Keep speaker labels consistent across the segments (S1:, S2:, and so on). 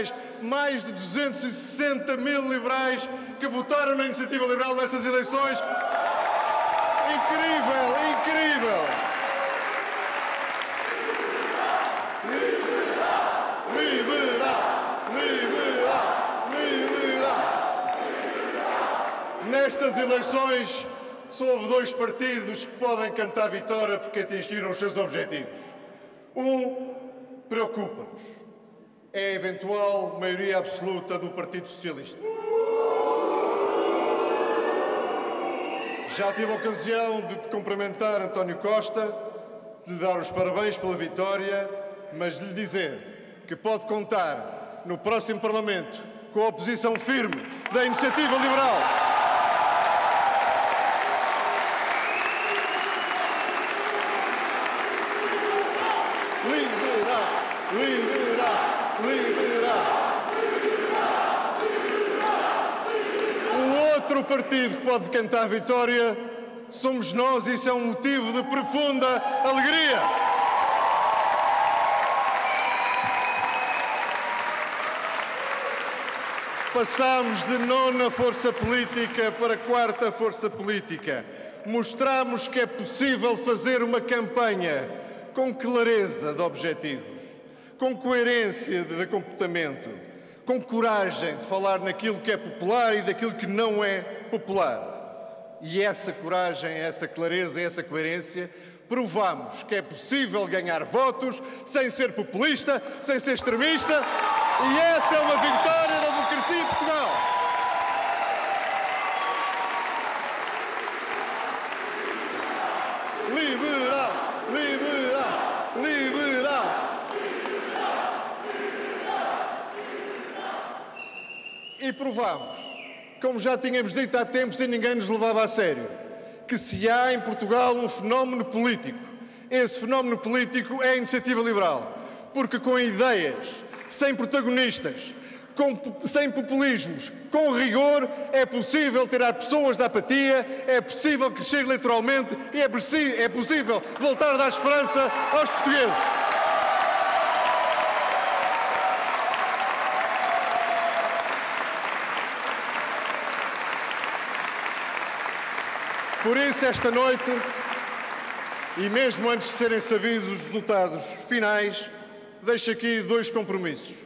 S1: liberais, mais de 260 mil liberais que votaram na iniciativa liberal nestas eleições. Incrível, incrível! Nestas eleições, só houve dois partidos que podem cantar vitória porque atingiram os seus objetivos. Um preocupa-nos. É a eventual maioria absoluta do Partido Socialista. Já tive a ocasião de cumprimentar António Costa, de lhe dar os parabéns pela vitória, mas de lhe dizer que pode contar no próximo Parlamento com a oposição firme da Iniciativa Liberal. Liberal, liberal, outro partido que pode cantar vitória somos nós e isso é um motivo de profunda alegria. Passámos de nona força política para quarta força política. Mostramos que é possível fazer uma campanha com clareza de objetivos, com coerência de comportamento, com coragem de falar naquilo que é popular e daquilo que não é popular. E essa coragem, essa clareza, essa coerência provamos que é possível ganhar votos sem ser populista, sem ser extremista, e essa é uma vitória da democracia em Portugal. Liberal, liberal, liberal. E como já tínhamos dito há tempos e ninguém nos levava a sério, que se há em Portugal um fenómeno político, esse fenómeno político é a iniciativa liberal. Porque com ideias, sem protagonistas, com, sem populismos, com rigor, é possível tirar pessoas da apatia, é possível crescer eleitoralmente e é, é possível voltar a dar esperança aos portugueses. Por isso, esta noite, e mesmo antes de serem sabidos os resultados finais, deixo aqui dois compromissos.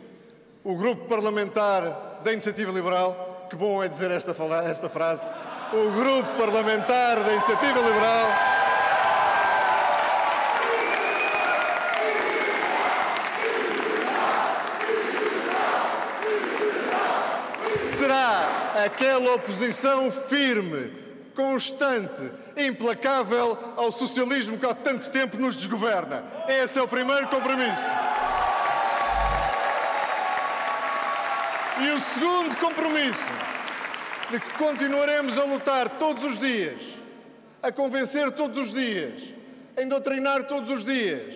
S1: O grupo parlamentar da Iniciativa Liberal, que bom é dizer esta, esta frase, o grupo parlamentar da Iniciativa Liberal. Será aquela oposição firme, constante, implacável ao socialismo que há tanto tempo nos desgoverna. Esse é o primeiro compromisso. E o segundo compromisso, de que continuaremos a lutar todos os dias, a convencer todos os dias, a doutrinar todos os dias,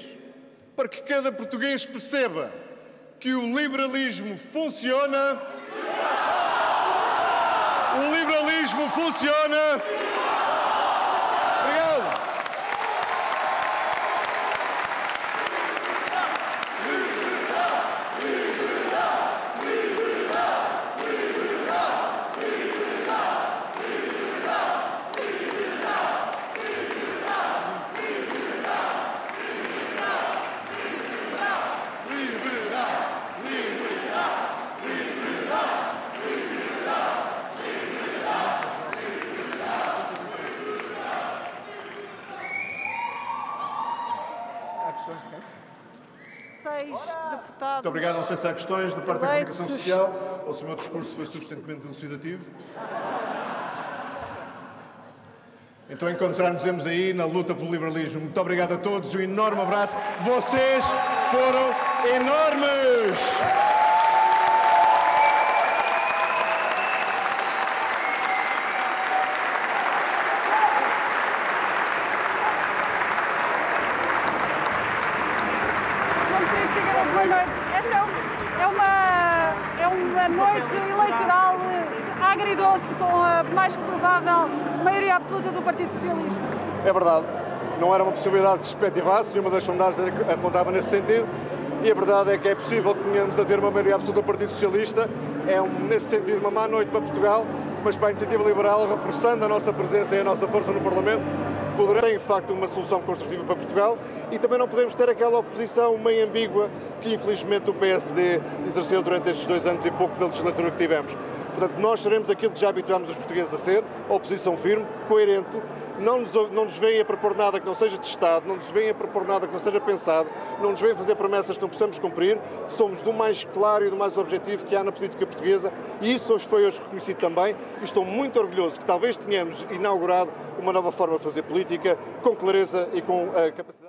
S1: para que cada português perceba que o liberalismo funciona. O liberalismo funciona. Obrigado.
S2: Deputados.
S1: Muito obrigado. Não sei se há questões da parte da comunicação social ou se o meu discurso foi suficientemente elucidativo. Então encontrar-nos aí na luta pelo liberalismo. Muito obrigado a todos, um enorme abraço. Vocês foram enormes!
S2: Boa noite. Esta é, é uma, é uma noite eleitoral eh, agridoce com a mais que provável maioria absoluta do Partido Socialista.
S1: É verdade. Não era uma possibilidade que se nenhuma das sondagens apontava nesse sentido. e a verdade é que é possível que tenhamos a ter uma maioria absoluta do Partido Socialista. É, um, nesse sentido, uma má noite para Portugal, mas para a Iniciativa Liberal, reforçando a nossa presença e a nossa força no Parlamento, poderá ter, de facto, uma solução construtiva para Portugal e também não podemos ter aquela oposição meio ambígua que, infelizmente, o PSD exerceu durante estes dois anos e pouco da legislatura que tivemos. Portanto, nós seremos aquilo que já habituámos os portugueses a ser, oposição firme, coerente, não nos, não nos propor nada que não seja testado, não nos vêm a propor nada que não seja pensado, não nos vêm fazer promessas que não possamos cumprir. Somos do mais claro e do mais objetivo que há na política portuguesa e isso hoje foi hoje reconhecido também e estou muito orgulhoso que talvez tenhamos inaugurado uma nova forma de fazer política com clareza e com a capacidade.